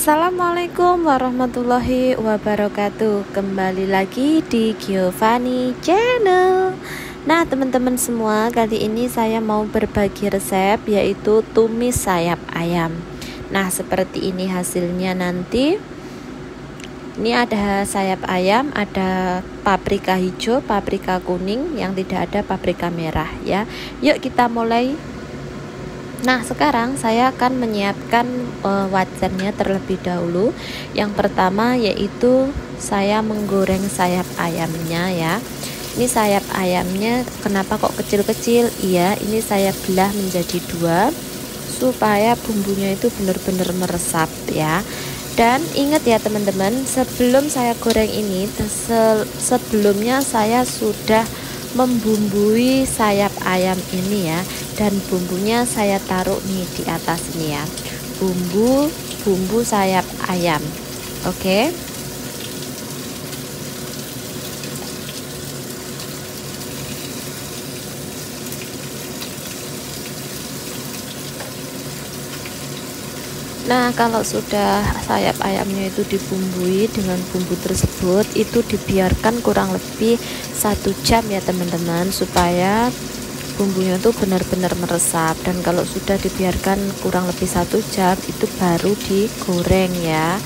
Assalamualaikum warahmatullahi wabarakatuh. Kembali lagi di Giovanni Channel. Nah teman-teman semua kali ini saya mau berbagi resep yaitu tumis sayap ayam. Nah seperti ini hasilnya nanti. Ini ada sayap ayam, ada paprika hijau, paprika kuning yang tidak ada paprika merah ya. Yuk kita mulai Nah, sekarang saya akan menyiapkan uh, wajannya terlebih dahulu. Yang pertama yaitu saya menggoreng sayap ayamnya ya. Ini sayap ayamnya kenapa kok kecil-kecil? Iya, ini saya belah menjadi dua supaya bumbunya itu benar-benar meresap ya. Dan ingat ya teman-teman, sebelum saya goreng ini, sebelumnya saya sudah membumbui sayap ayam ini ya. Dan bumbunya saya taruh nih di atas ini ya. Bumbu bumbu sayap ayam. Oke? okay? Nah, kalau sudah sayap ayamnya itu dibumbui dengan bumbu tersebut, itu dibiarkan kurang lebih satu jam ya teman-teman, supaya bumbunya itu benar-benar meresap. Dan kalau sudah dibiarkan kurang lebih satu jam, itu baru digoreng ya.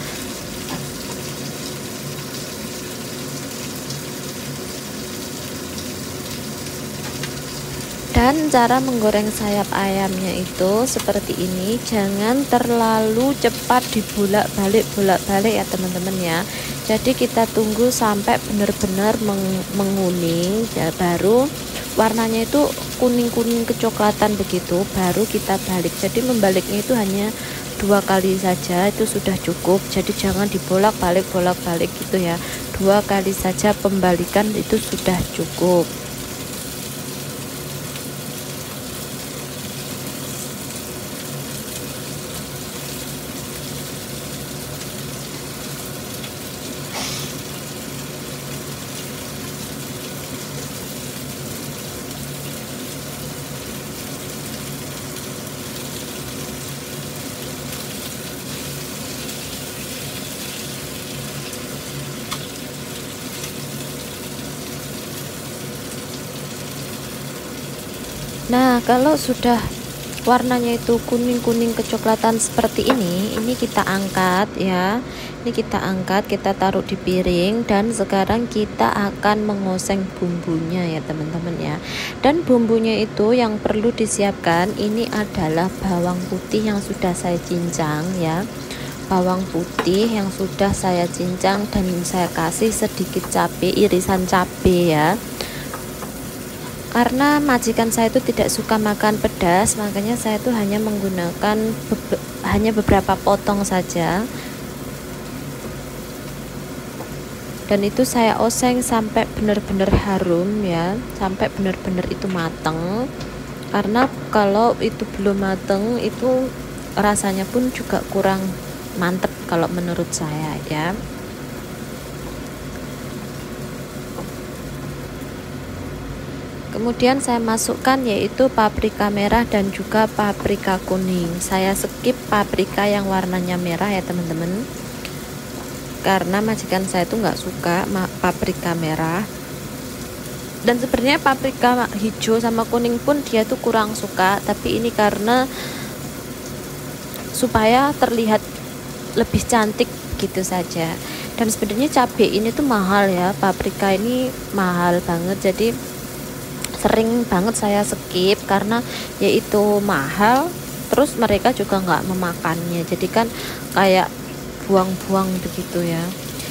Dan cara menggoreng sayap ayamnya itu seperti ini. Jangan terlalu cepat dibolak balik bolak balik ya teman-teman ya. Jadi kita tunggu sampai benar-benar meng menguning. Ya baru warnanya itu kuning-kuning kecoklatan begitu baru kita balik. Jadi membaliknya itu hanya dua kali saja itu sudah cukup. Jadi jangan dibolak balik bolak balik gitu ya. Dua kali saja pembalikan itu sudah cukup Nah, kalau sudah warnanya itu kuning-kuning kecoklatan seperti ini, ini kita angkat ya. Ini kita angkat, kita taruh di piring dan sekarang kita akan mengoseng bumbunya ya, teman-teman ya. Dan bumbunya itu yang perlu disiapkan ini adalah bawang putih yang sudah saya cincang ya. Bawang putih yang sudah saya cincang dan saya kasih sedikit cabai, irisan cabai ya karena majikan saya itu tidak suka makan pedas makanya saya itu hanya menggunakan bebe hanya beberapa potong saja. Dan itu saya oseng sampai benar-benar harum ya sampai benar-benar itu mateng. Karena kalau itu belum mateng itu rasanya pun juga kurang mantep kalau menurut saya ya kemudian saya masukkan yaitu paprika merah dan juga paprika kuning. Saya skip paprika yang warnanya merah ya teman-teman. Karena majikan saya itu nggak suka paprika merah. Dan sebenarnya paprika hijau sama kuning pun dia tuh kurang suka. Tapi ini karena supaya terlihat lebih cantik gitu saja. Dan sebenarnya cabai ini tuh mahal ya. Paprika ini mahal banget. Jadi sering banget saya skip karena yaitu mahal terus mereka juga nggak memakannya. Jadi kan kayak buang-buang begitu ya.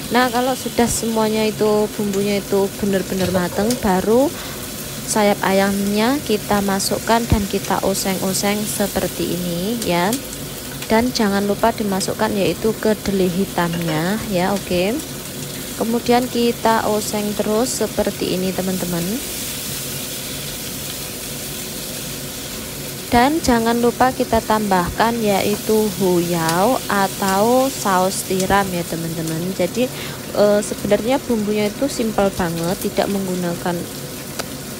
Nah kalau sudah semuanya itu bumbunya itu benar-benar mateng baru sayap ayamnya kita masukkan dan kita oseng-oseng seperti ini ya. Dan jangan lupa dimasukkan yaitu kedelai hitamnya ya oke. Okay. kemudian kita oseng terus seperti ini teman-teman dan jangan lupa kita tambahkan yaitu huyao atau saus tiram ya teman-teman. Jadi e, sebenarnya bumbunya itu simpel banget tidak menggunakan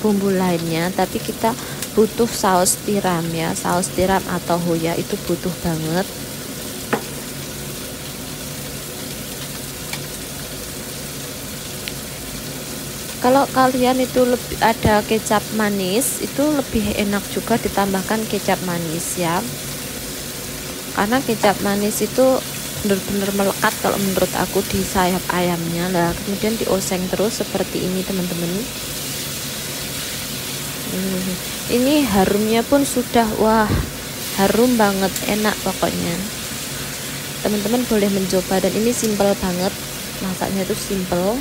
bumbu lainnya tapi kita butuh saus tiram ya. Saus tiram atau huya itu butuh banget kalau kalian itu lebih ada kecap manis itu lebih enak juga ditambahkan kecap manis ya. Karena kecap manis itu benar-benar melekat kalau menurut aku di sayap ayamnya. Lah kemudian dioseng terus seperti ini teman-teman. Hmm, ini harumnya pun sudah wah harum banget enak pokoknya. Teman-teman boleh mencoba dan ini simple banget masaknya itu simple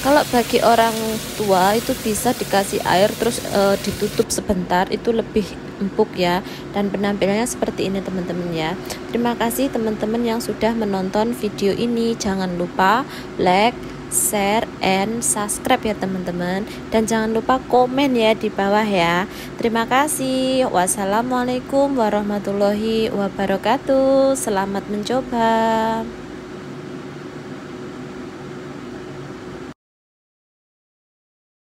kalau bagi orang tua itu bisa dikasih air terus e, ditutup sebentar itu lebih empuk ya. Dan penampilannya seperti ini teman-teman ya. Terima kasih teman-teman yang sudah menonton video ini. Jangan lupa like share and subscribe ya teman-teman. Dan jangan lupa komen ya di bawah ya. Terima kasih. Wassalamualaikum warahmatullahi wabarakatuh. Selamat mencoba